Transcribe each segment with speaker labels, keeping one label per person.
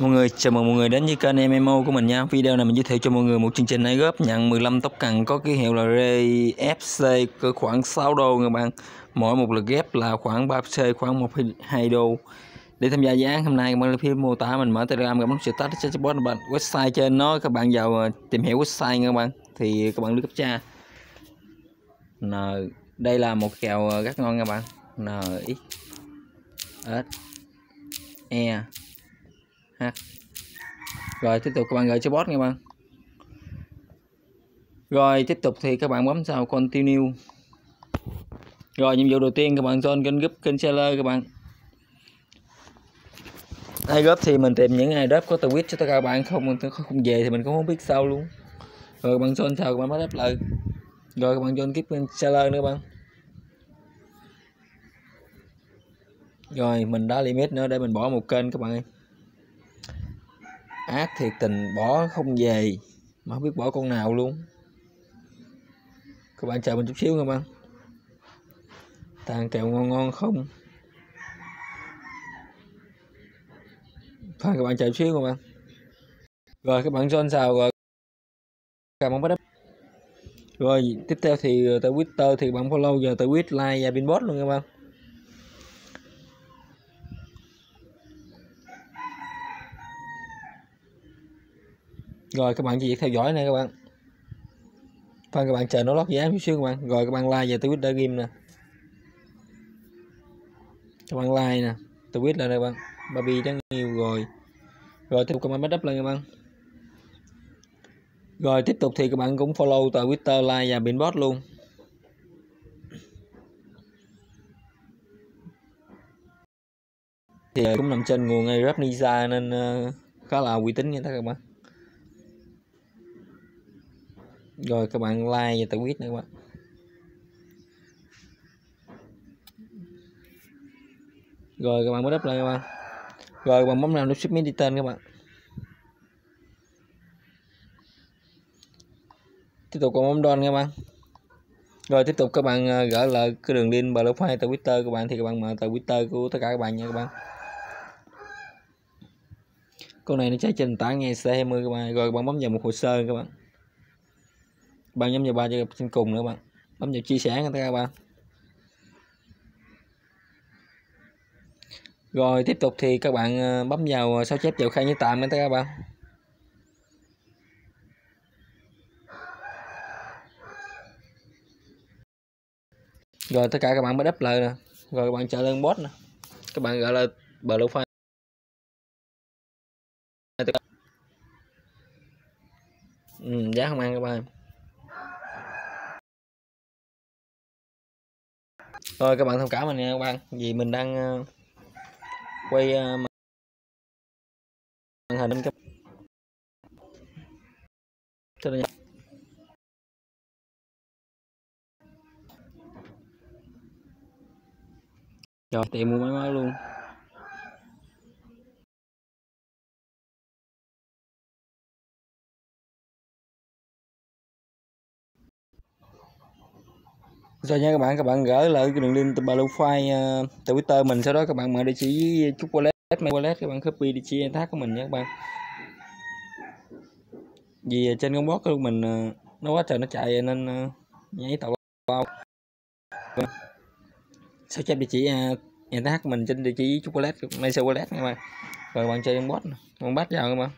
Speaker 1: Mọi người, chào mừng mọi người đến với kênh MMO của mình nha. Video này mình giới thiệu cho mọi người một chương trình góp nhận 15 tóc cần có ký hiệu là rfc cỡ khoảng 6 đô các bạn. Mỗi một lượt ghép là khoảng 3C khoảng 1-2 đô. Để tham gia dự án hôm nay các bạn lên phía mô tả mình mở telegram các bạn sẽ tắt chatbot bạn. Website trên nó các bạn vào ờ, tìm hiểu website các bạn. Thì các bạn lưu cấp tra. N đây là một kèo ờ, rất ngon các bạn. NX S E ha. Rồi, tiếp tục các bạn gửi cho bot nha bạn. Rồi, tiếp tục thì các bạn bấm vào continue. Rồi, nhiệm vụ đầu tiên các bạn join kênh group, kênh seller các bạn. Ai góp thì mình tìm những ai đáp có tweet cho tất cả các bạn. Không không về thì mình cũng không biết sao luôn. Rồi, các bạn join sao các bạn mới đáp lại. Rồi, các bạn join kiếp kênh seller nữa bạn. Rồi, mình đã limit nữa để mình bỏ một kênh các bạn ơi ác thiệt tình bỏ không về, mà không biết bỏ con nào luôn. Các bạn chờ mình chút xíu nha bạn. Tàn kẹo ngon ngon không? Thôi, các bạn chờ chút xíu nha bạn. Rồi, các bạn join sao rồi. Cảm ơn bắt đắp rồi, tiếp theo thì ờ, tại twitter thì bạn follow giờ tại Twitter like và pinbot luôn các bạn. Rồi, các bạn chỉ việc theo dõi này các bạn. Và các bạn chờ nó lót giá chút xíu các bạn. Rồi, các bạn like về twitter game nè. Các bạn like nè. Tweet là đây bạn. Baby đáng yêu rồi. Rồi, tiếp tục các bạn bắt đắp lên các bạn. Rồi, tiếp tục thì các bạn cũng follow tờ twitter like và binbot luôn. Thì cũng nằm trên nguồn Arab Ninja nên ờ, khá là uy tín nha các bạn. Rồi, các bạn like và tao biết nữa, các bạn. Rồi, các bạn mới đắp lại, các bạn. Rồi, các bạn bấm làm nút submit đi tên, các bạn. Tiếp tục còn bấm don các bạn. Rồi, tiếp tục các bạn ờ, gỡ gửi lại cái đường link profile tại Twitter các bạn thì các bạn mở tại Twitter của tất cả các bạn nha, các bạn. Con này nó chạy trên tảng ngay C20 các bạn. Rồi, các bạn bấm vào một hồ sơ, các bạn bạn nhấn vào ba cho trên cùng nữa bạn. Bấm vào chia sẻ các bạn rồi tiếp tục thì các bạn ờ, bấm vào ờ, sao chép vào khai như tạm nữa các bạn rồi tất cả các bạn mới đắp lại nè. Rồi các bạn trở lên bot nè. Các bạn gọi là bờ lô ừ, giá không ăn các bạn. Rồi các bạn thông cảm mình nha các bạn. Vì mình đang uh, quay uh, màn hình các cho nên rồi tìm mua máy mới luôn. Rồi nha các bạn các bạn gửi lại cái đường link từ Blue File uh, ờ, từ Twitter mình. Sau đó các bạn mở địa chỉ chút wallet mail wallet các bạn copy địa chỉ thác của mình nha các bạn. Vì ờ, trên con bot của mình uh, nó quá trời nó chạy nên uh, nhảy tàu bao sao chép địa chỉ uh, thác của mình trên địa chỉ chút wallet mail wallet các bạn. Rồi các bạn chơi con bot con bắt vào các bạn.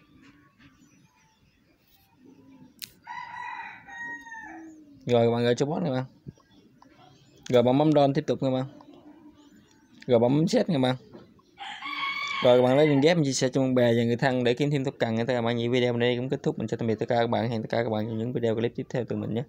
Speaker 1: Rồi các bạn gửi cho bot các bạn rồi bấm bấm don tiếp tục nha bạn rồi bấm set nha bạn rồi các bạn lấy link ghép chia sẻ cho bạn bè và người thân để kiếm thêm tốt cần tất cả bạn. Những video này cũng kết thúc. Mình chào tạm biệt tất cả các bạn. Hẹn tất cả các bạn trong những video clip tiếp theo từ mình nhé.